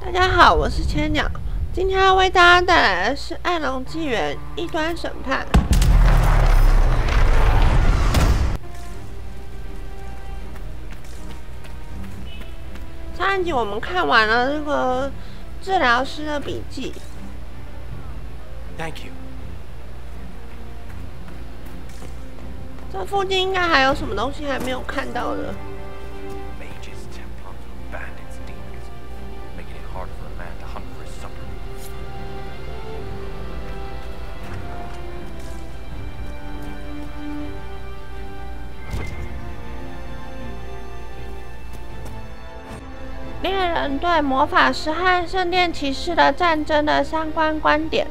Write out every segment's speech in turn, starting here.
大家好，我是千鸟，今天要为大家带来的是《暗龙纪元：异端审判》。上一集我们看完了那个治疗师的笔记。Thank you. 这附近应该还有什么东西还没有看到的。猎人对魔法师和圣殿骑士的战争的相关观点。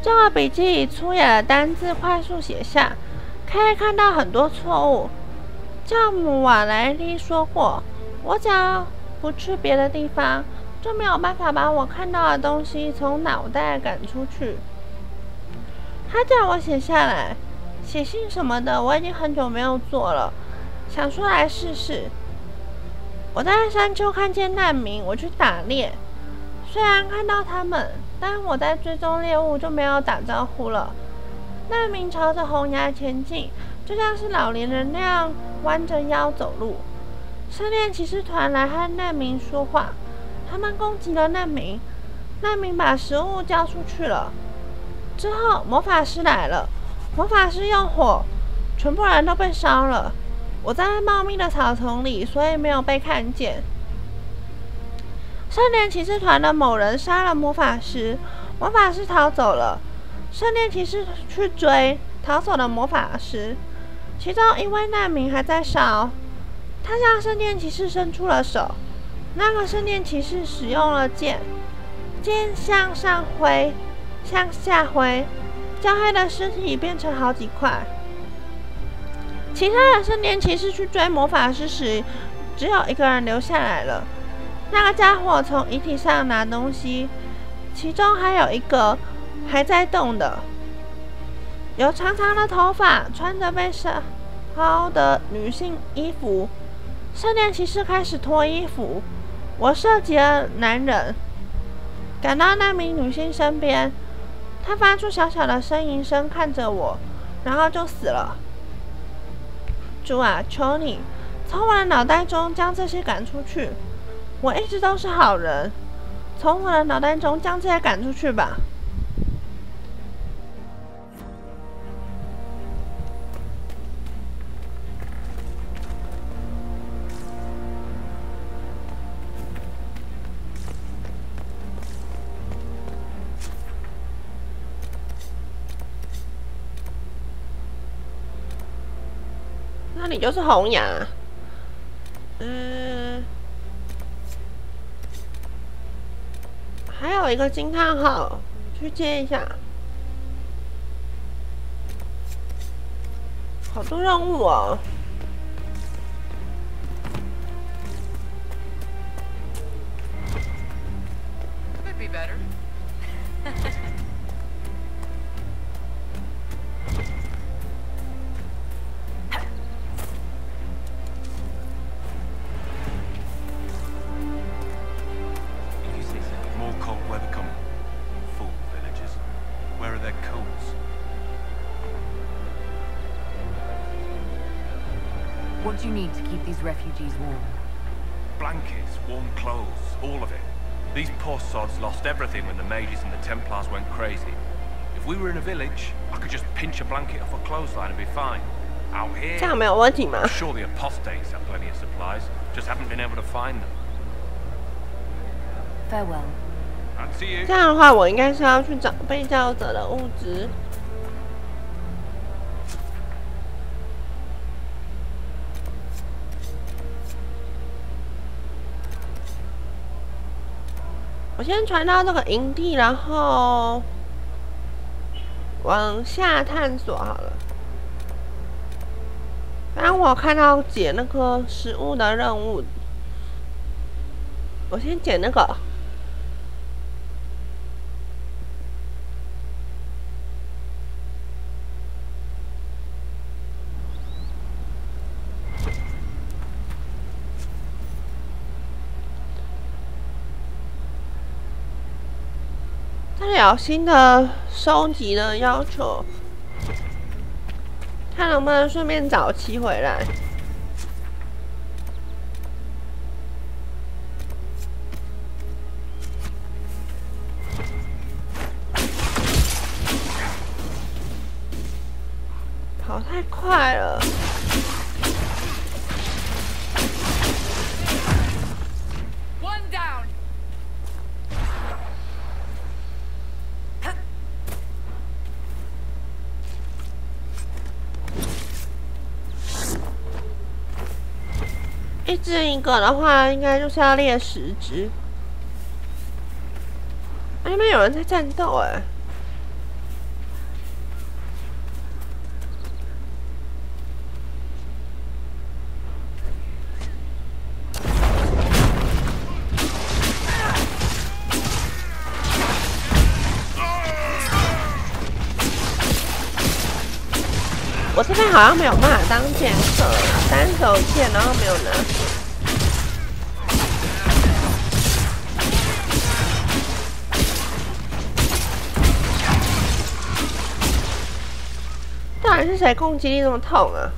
这个笔记以粗野的单字快速写下，可以看到很多错误。教母瓦莱莉说过：“我只要不去别的地方，就没有办法把我看到的东西从脑袋赶出去。”他叫我写下来，写信什么的，我已经很久没有做了，想说来试试。我在山丘看见难民，我去打猎。虽然看到他们，但我在追踪猎物就没有打招呼了。难民朝着红崖前进，就像是老年人那样弯着腰走路。圣殿骑士团来和难民说话，他们攻击了难民，难民把食物交出去了。之后魔法师来了，魔法师用火，全部人都被烧了。我在茂密的草丛里，所以没有被看见。圣殿骑士团的某人杀了魔法师，魔法师逃走了。圣殿骑士去追逃走的魔法师，其中一位难民还在烧。他向圣殿骑士伸出了手，那个圣殿骑士使用了剑，剑向上挥，向下挥，焦黑的尸体变成好几块。其他的圣殿骑士去追魔法师时，只有一个人留下来了。那个家伙从遗体上拿东西，其中还有一个还在动的，有长长的头发，穿着被烧的女性衣服。圣殿骑士开始脱衣服，我射击了男人，赶到那名女性身边，她发出小小的呻吟声，看着我，然后就死了。主啊，求你从我的脑袋中将这些赶出去！我一直都是好人，从我的脑袋中将这些赶出去吧。那你就是红牙。嗯，还有一个惊叹号，去接一下。好多任务哦。Blankets, warm clothes, all of it. These poor sods lost everything when the mages and the Templars went crazy. If we were in a village, I could just pinch a blanket off a clothesline and be fine. Out here, 这样没有问题吗 I'm？sure the apostates have plenty of supplies, just haven't been able to find them. Farewell. I'd see you. 这样的话，我应该是要去找被教者的物资。 我先传到这个营地，然后往下探索好了。刚我看到捡那个食物的任务，我先捡那个。他有新的收集的要求，看能不能顺便找齐回来。跑太快了。这一个的话，应该就是要列十只。哎那边有人在战斗哎、我这边好像没有办法当剑客，单手剑，然后没有拿。到底是谁攻击力这么痛啊？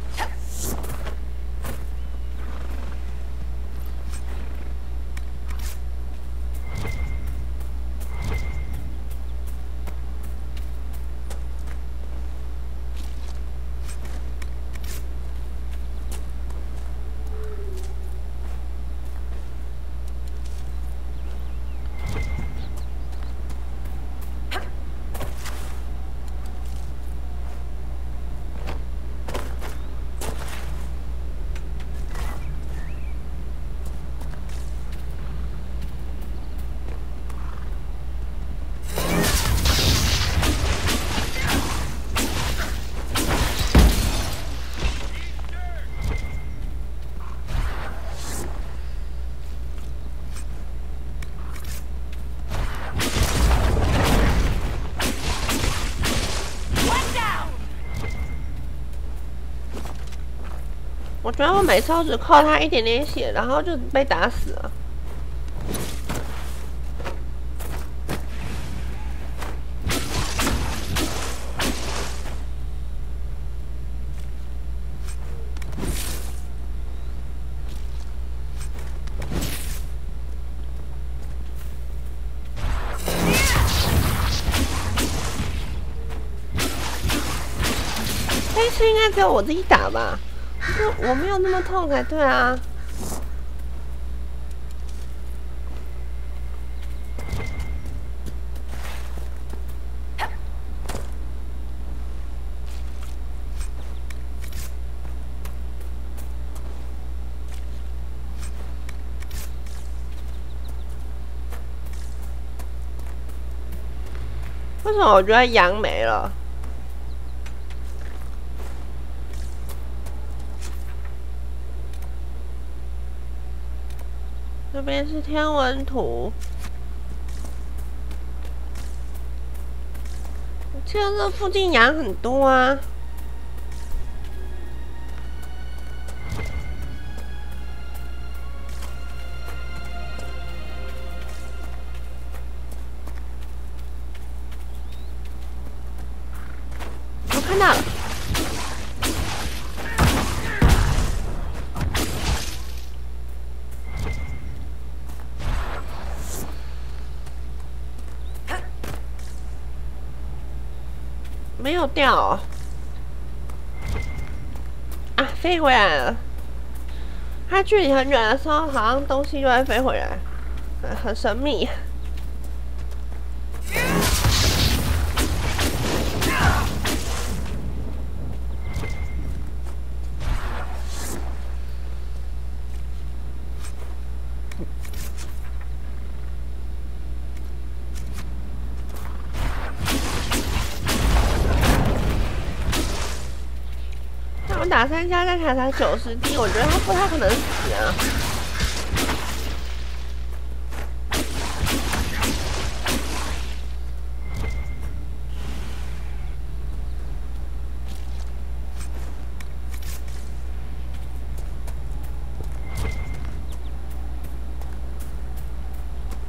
我觉得我每次都只扣他一点点血，然后就被打死了。这次应该只有我自己打吧？我没有那么痛才对啊。为什么我觉得羊没了？这边是天文图。我记得这附近羊很多啊。没有掉、啊，飞回来了。它距离很远的时候，好像东西就会飞回来，很神秘。打三下再才才九十滴，我觉得他不太可能死啊。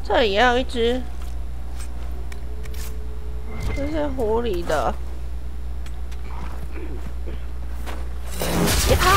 这里也有一只，这是狐狸的。别跑！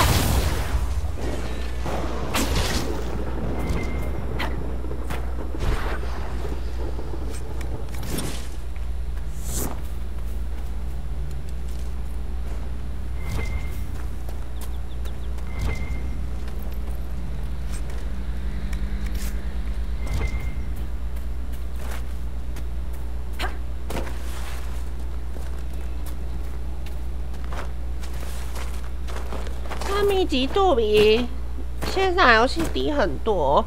极度比线上游戏低很多，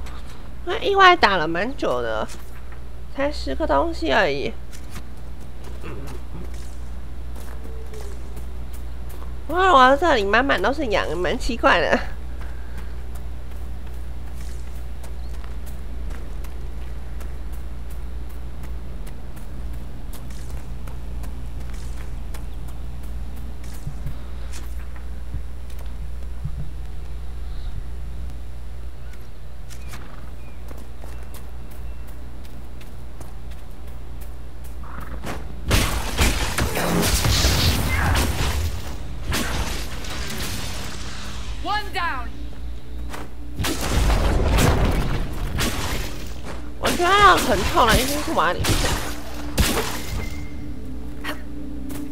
那意外打了蛮久的，才十个东西而已。哇，我这里满满都是羊，蛮奇怪的。痛了，一定是往里去。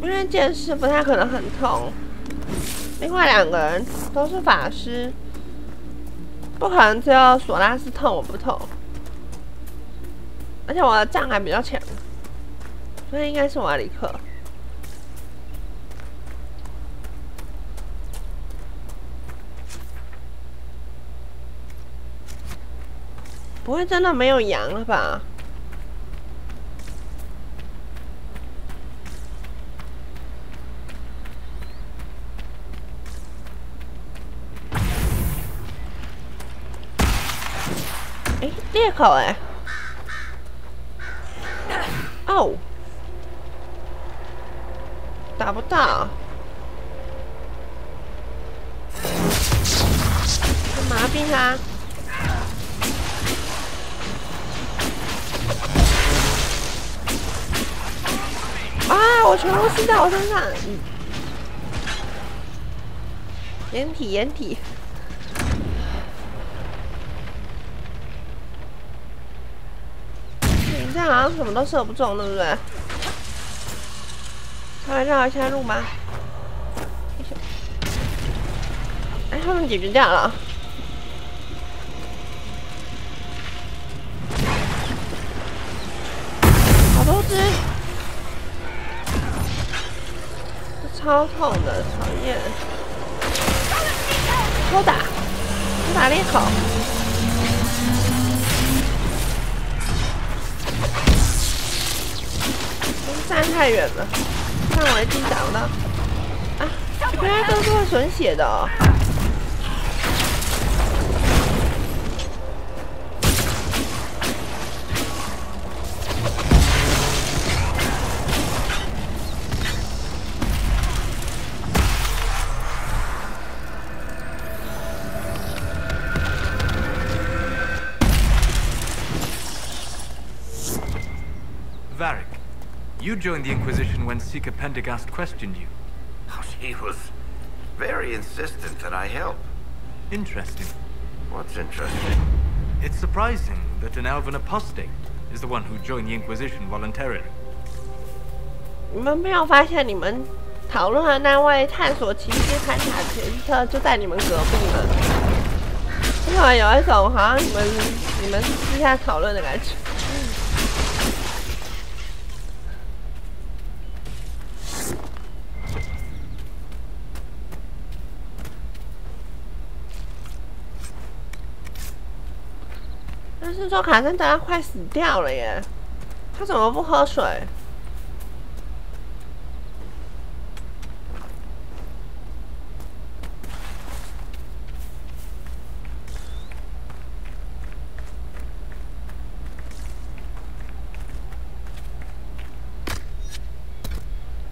因为剑士不太可能很痛，另外两个人都是法师，不可能只有索拉斯痛我不痛，而且我的杖还比较强，所以应该是瓦里克。不会真的没有羊了吧？哎，裂口哎！哦，打不到，麻痹他。啊！我全部吸在我身上。掩体，掩体。你这样好像什么都射不中，对不对？稍微绕一下路吗？哎，他们解决掉了。好多只。超痛的，讨厌！偷打，偷打裂口，站太远了，看我已经打不到。啊，原来都是会损血的哦。joined the Inquisition when Seeker Pendergast questioned you. He was very insistent that I help. Interesting. What's interesting? It's surprising that an elven apostate is the one who joined the Inquisition voluntarily. 你们没有发现你们讨论的那位探索骑士潘塔杰特就在你们隔壁吗？为什么有一种好像你们你们私下讨论的感觉？ 是说卡森德拉快死掉了耶，他怎么不喝水？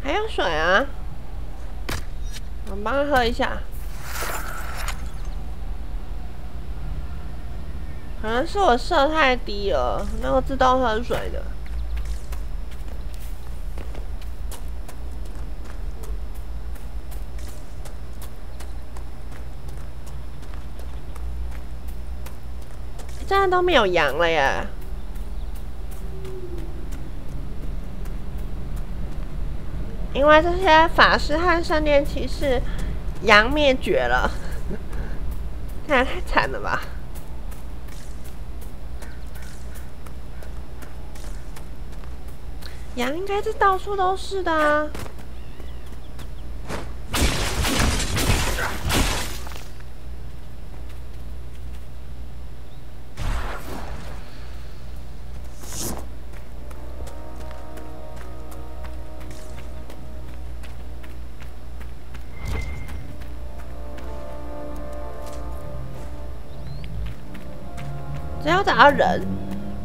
还有水啊，我帮他喝一下。可能是我射太低了，那个自动喷水的。现在都没有羊了耶。因为这些法师和圣殿骑士羊灭绝了，太太惨了吧！羊应该是到处都是的啊。只要找到人，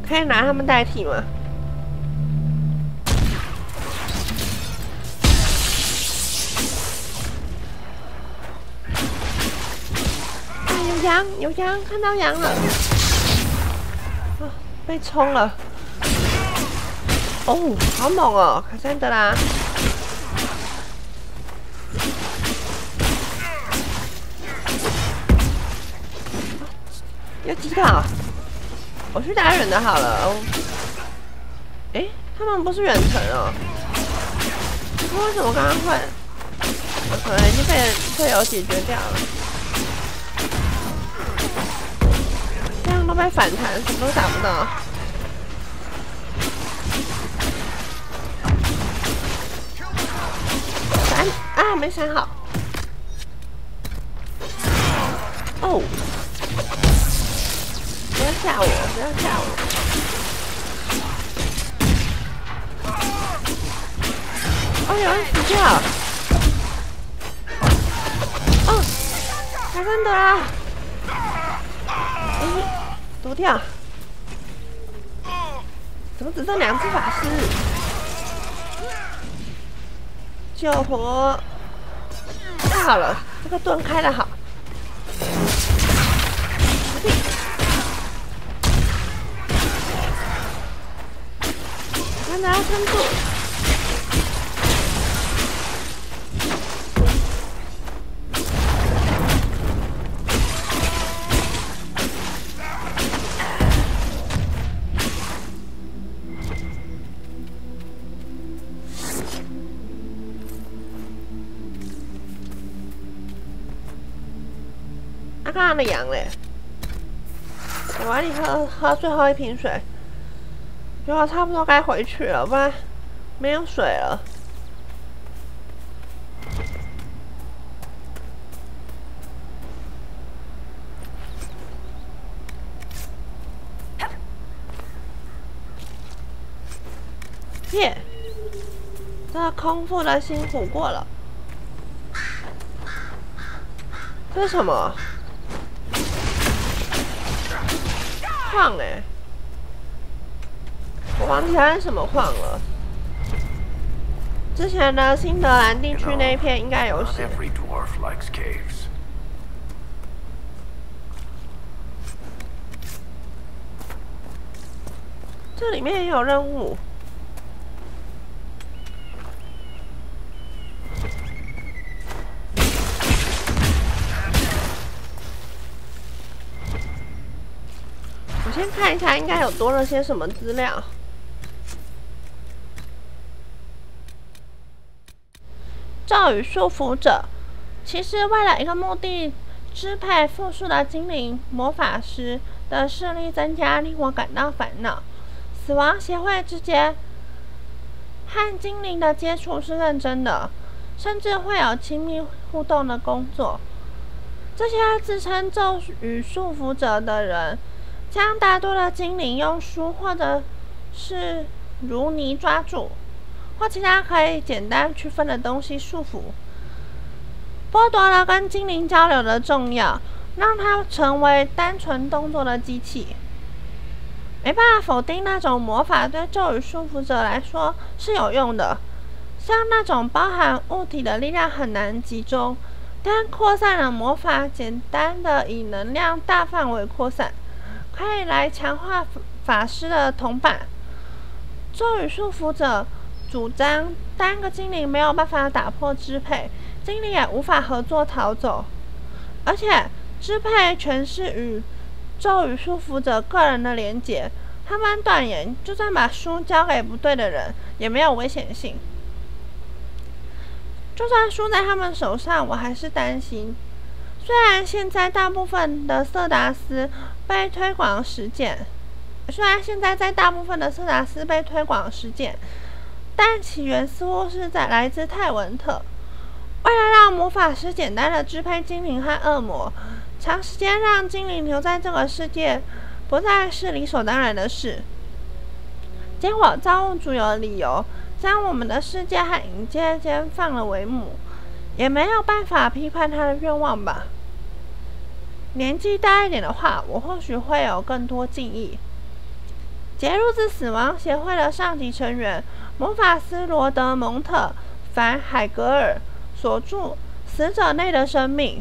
可以拿他们代替吗？羊，有羊，看到羊了！被冲了！哦，好猛哦，卡珊德拉！有几套？我去打远的好了。哎，他们不是远程哦。为什么刚刚会？可能已经被队友解决掉了。老被反弹，什么都打不到。闪啊！没闪好。哦。不要吓我！不要吓我！哦，有人死掉！哦，卡珊德拉！哎，毒掉！怎么只剩两只法师？救活！太好了，这个盾开的好。大家撑住！阿刚的羊嘞，我帮你喝喝最后一瓶水。觉得差不多该回去了，不然没有水了。耶，这空腹的辛苦过了。这是什么？矿哎！我忘记它是什么矿了。之前的新德兰地区那一片应该有写。这里面也有任务。看一下，应该有多了些什么资料。咒语束缚者，其实为了一个目的，支配复数的精灵魔法师的势力增加，令我感到烦恼。死亡协会之间和精灵的接触是认真的，甚至会有亲密互动的工作。这些自称咒语束缚者的人，将大多的精灵用书或者是如泥抓住。或其他可以简单区分的东西束缚，剥夺了跟精灵交流的重要，让它成为单纯动作的机器。没办法否定那种魔法对咒语束缚者来说是有用的，像那种包含物体的力量很难集中，但扩散的魔法简单的以能量大范围扩散，可以来强化法师的同伴。咒语束缚者。主张单个精灵没有办法打破支配，精灵也无法合作逃走，而且支配权是与咒语束缚者个人的连结。他们断言，就算把书交给不对的人，也没有危险性。就算输在他们手上，我还是担心。虽然现在大部分的色达斯被推广实践，虽然现在在大部分的色达斯被推广实践，但起源似乎是在来自泰文特。为了让魔法师简单的支配精灵和恶魔，长时间让精灵留在这个世界。不再是理所当然的事。结果造物主有理由将我们的世界和影界间放了帷幕，也没有办法批判他的愿望吧。年纪大一点的话，我或许会有更多敬意。杰路兹死亡协会的上级成员魔法师罗德蒙特凡海格尔所著《死者内的生命》。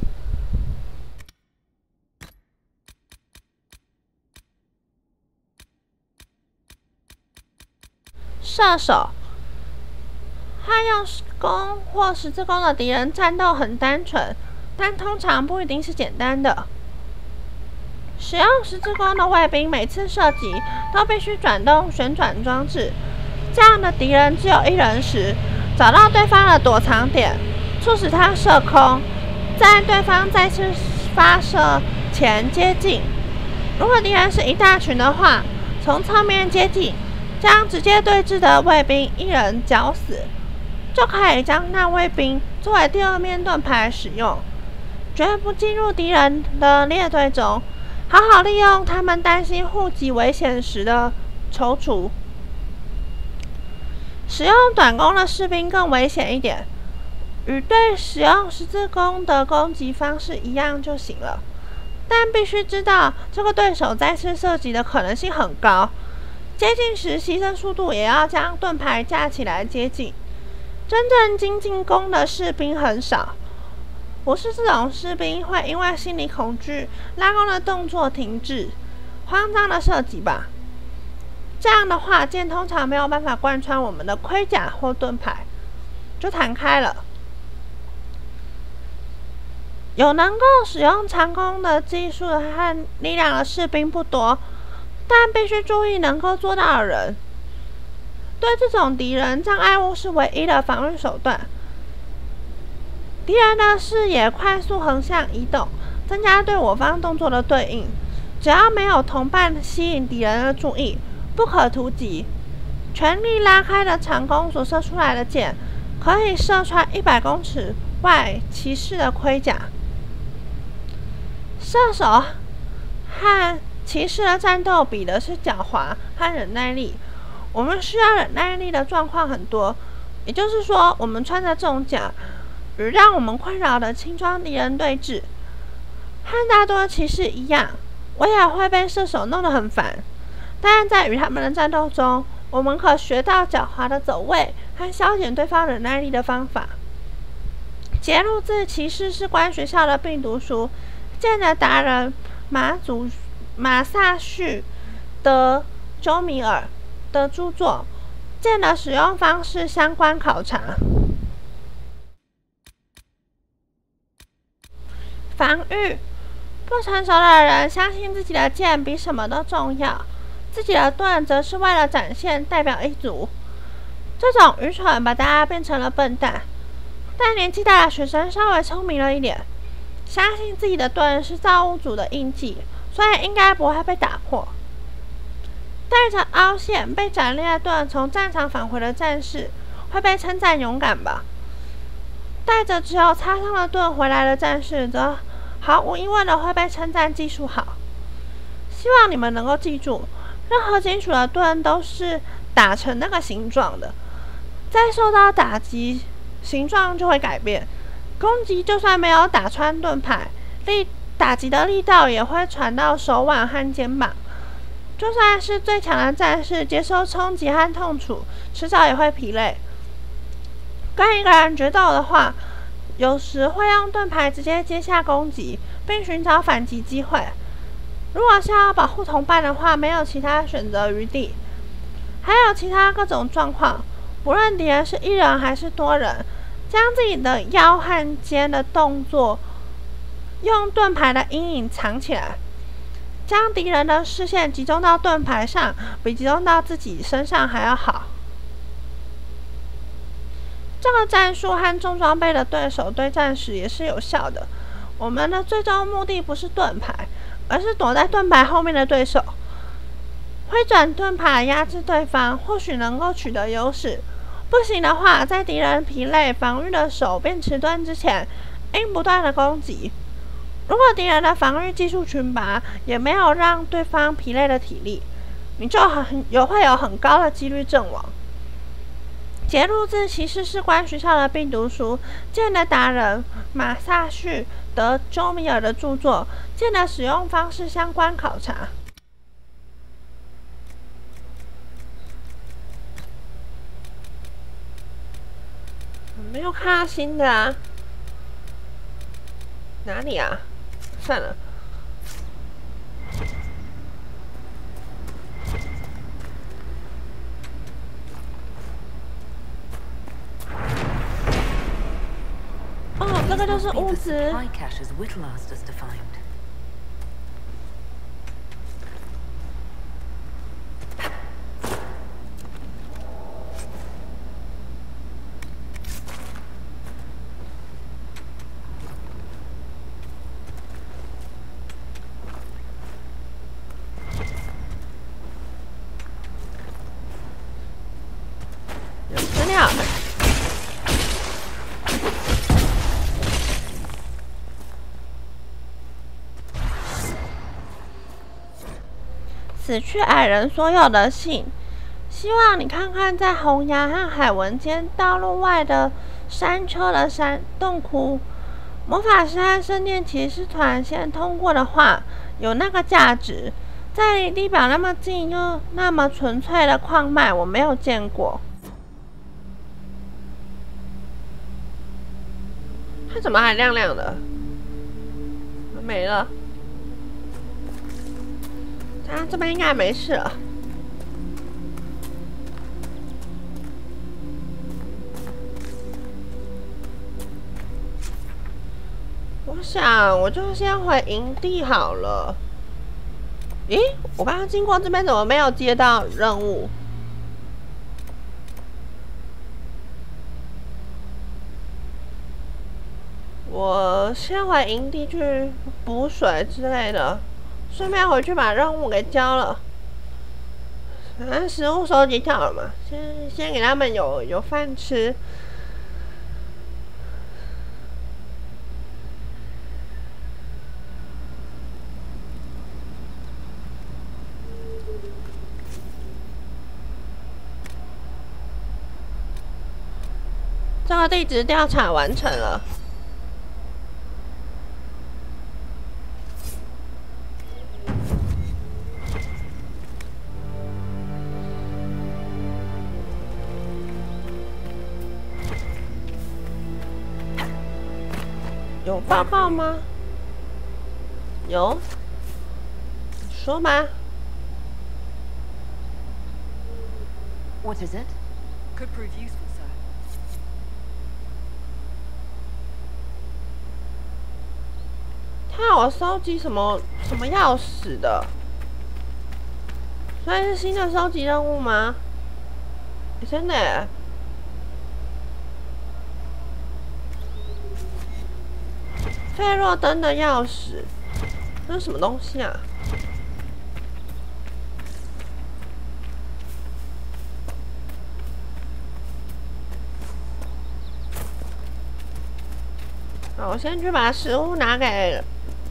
射手，他用弓或十字弓的敌人战斗很单纯，但通常不一定是简单的。使用十字弓的卫兵每次射击都必须转动旋转装置，这样的敌人只有一人时，找到对方的躲藏点，促使他射空，在对方再次发射前接近。如果敌人是一大群的话，从侧面接近。将直接对峙的卫兵一人绞死，就可以将那卫兵作为第二面盾牌使用，绝不进入敌人的列队中，好好利用他们担心户籍危险时的踌躇。使用短弓的士兵更危险一点，与对使用十字弓的攻击方式一样就行了，但必须知道这个对手再次射击的可能性很高。接近时，牺牲速度也要将盾牌架起来接近。真正精进攻的士兵很少，不是这种士兵会因为心理恐惧拉弓的动作停滞，慌张的射击吧。这样的话，箭通常没有办法贯穿我们的盔甲或盾牌，就弹开了。有能够使用长弓的技术和力量的士兵不多。但必须注意，能够做到的人，对这种敌人，障碍物是唯一的防御手段。敌人的视野快速横向移动，增加对我方动作的对应。只要没有同伴吸引敌人的注意，不可突击。全力拉开的长弓所射出来的箭，可以射穿一百公尺外骑士的盔甲。射手和骑士的战斗比的是狡猾和忍耐力。我们需要忍耐力的状况很多，也就是说，我们穿着重甲与让我们困扰的轻装敌人对峙。和大多骑士一样，我也会被射手弄得很烦。但在与他们的战斗中，我们可学到狡猾的走位和消减对方忍耐力的方法。节录自《骑士士官学校的病毒书》，见的达人马祖。马萨绪德周米尔的著作，剑的使用方式相关考察。防御不成熟的人相信自己的剑比什么都重要，自己的盾则是为了展现代表一族。这种愚蠢把大家变成了笨蛋。但年纪大的学生稍微聪明了一点，相信自己的盾是造物主的印记。所以应该不会被打破。带着凹陷、被斩裂的盾从战场返回的战士会被称赞勇敢吧？带着只有擦伤了盾回来的战士则毫无疑问的会被称赞技术好。希望你们能够记住，任何金属的盾都是打成那个形状的，在受到打击，形状就会改变。攻击就算没有打穿盾牌，力。打击的力道也会传到手腕和肩膀。就算是最强的战士，接受冲击和痛楚，迟早也会疲累。跟一个人决斗的话，有时会用盾牌直接接下攻击，并寻找反击机会。如果是要保护同伴的话，没有其他选择余地。还有其他各种状况，不论敌人是一人还是多人，将自己的腰和肩的动作。用盾牌的阴影藏起来，将敌人的视线集中到盾牌上，比集中到自己身上还要好。这个战术和重装备的对手对战时也是有效的。我们的最终目的不是盾牌，而是躲在盾牌后面的对手。挥转盾牌压制对方，或许能够取得优势。不行的话，在敌人疲累、防御的手变迟钝之前，应不断的攻击。如果敌人的防御技术群拔，也没有让对方疲累的体力，你就很有会有很高的几率阵亡。节录自骑士士官学校的病毒书，剑的达人马萨旭德·周米尔的著作，剑的使用方式相关考察。没有看到新的啊？哪里啊？算了。哦，这个就是物资。死去矮人所有的信，希望你看看在红崖和海文间道路外的山丘的山洞窟。魔法师和圣殿骑士团先通过的话，有那个价值。在离地表那么近又那么纯粹的矿脉，我没有见过。它怎么还亮亮的？没了。啊，这边应该没事了。我想，我就先回营地好了。咦，我刚刚经过这边，怎么没有接到任务？我先回营地去补水之类的。顺便回去把任务给交了，反正食物收集掉了嘛，先先给他们有有饭吃。这个地址调查完成了。有抱抱吗？有，说吧。What is it? Could prove useful, sir. 他要我收集什么什么钥匙的？所以是新的收集任务吗？真的？费洛登的钥匙，这是什么东西啊？好，我先去把食物拿给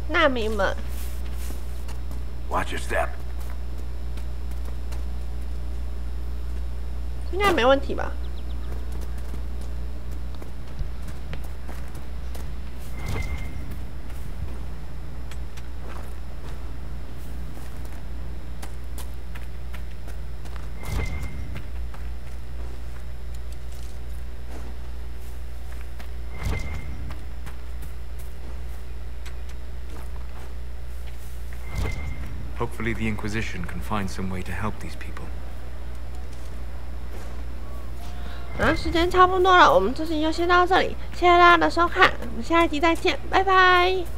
难民们。Watch your step。应该没问题吧 ？Hopefully the Inquisition can find some way to help these people. 啊，时间差不多了，我们这期就先到这里，谢谢大家的收看，我们下一集再见，拜拜。